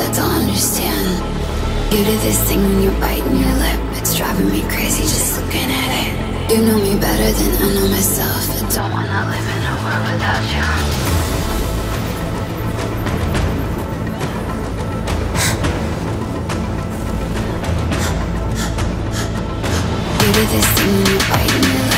I don't understand. You do this thing when you're biting your lip. It's driving me crazy just looking at it. You know me better than I know myself. I don't wanna live in a world without you. you do this thing when you're biting your lip.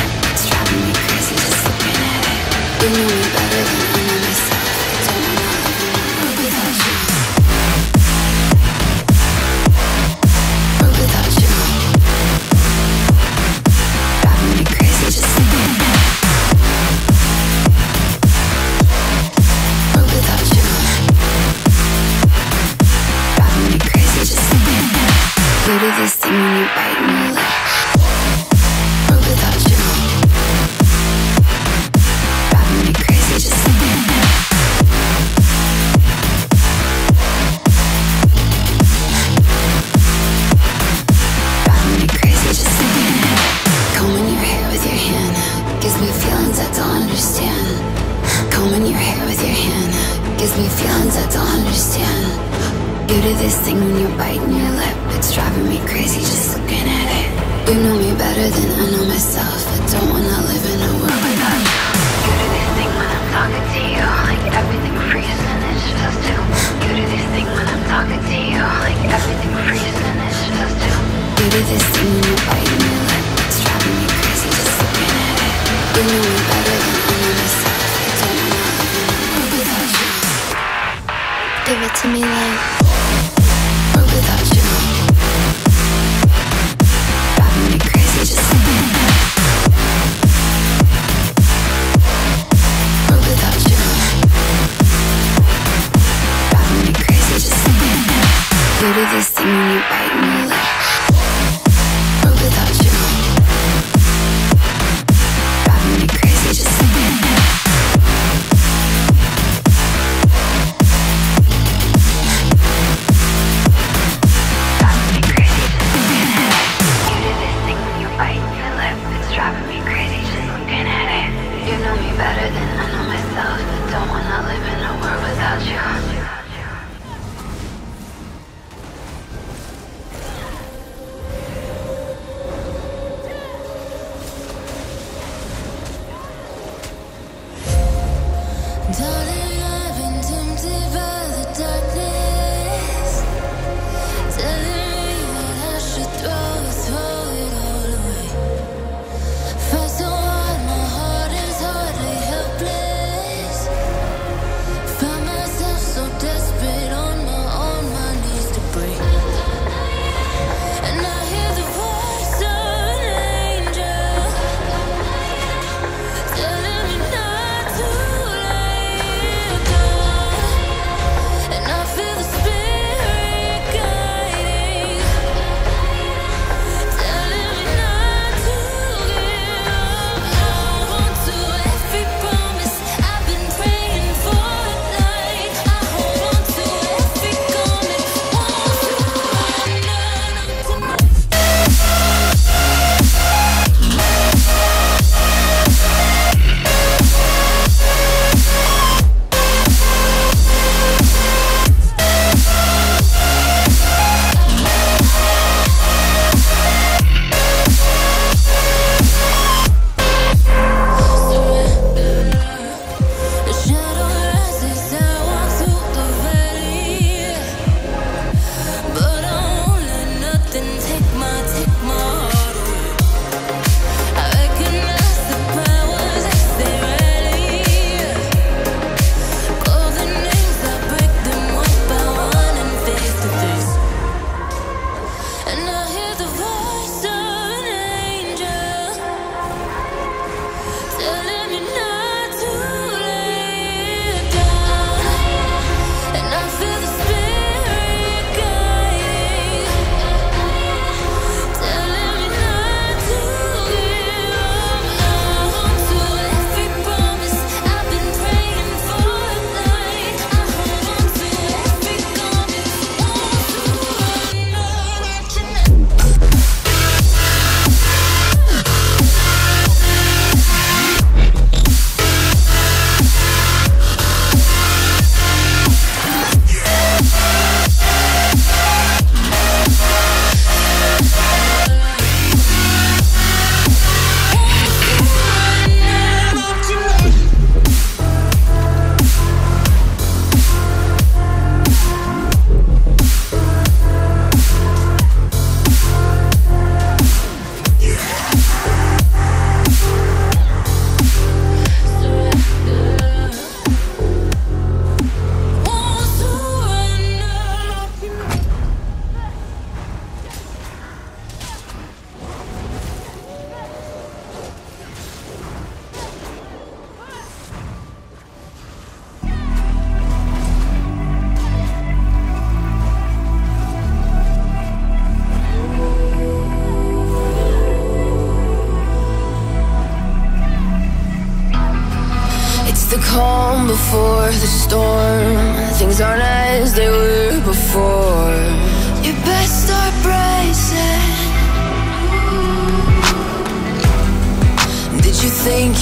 do to this thing when you bite me. Like Work without you Driving me crazy just thinking Driving me crazy just thinking Come when you're with your hand Gives me feelings I don't understand. You with your hand Gives me feelings I don't understand. This thing when you bite your lip me crazy just looking at it. Darling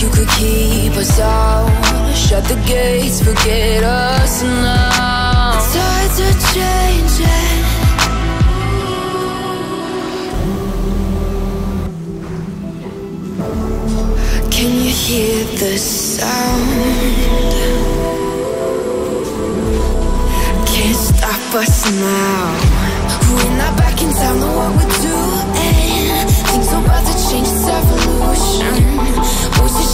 you could keep us out Shut the gates, forget us now. The tides are changing Can you hear the sound? Can't stop us now. We're not back in town, know what we're doing. Things are about to change, it's evolution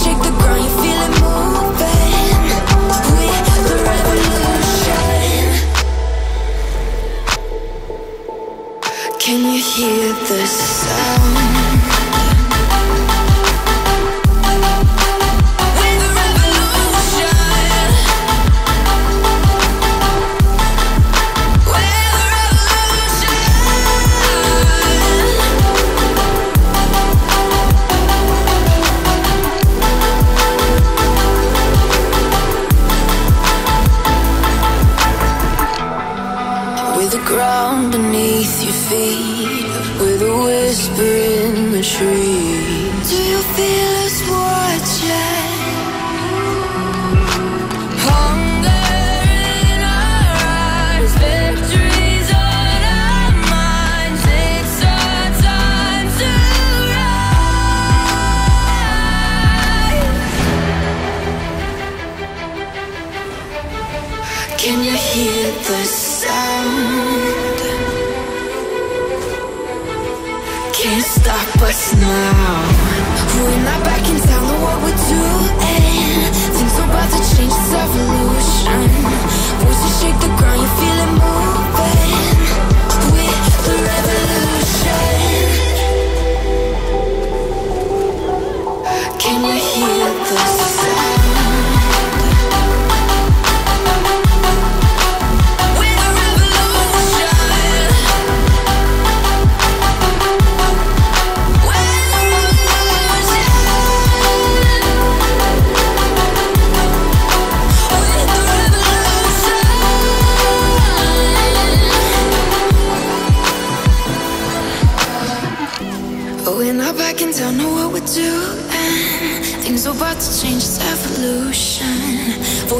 shake the ground, you feel it moving the revolution Can you hear the sound?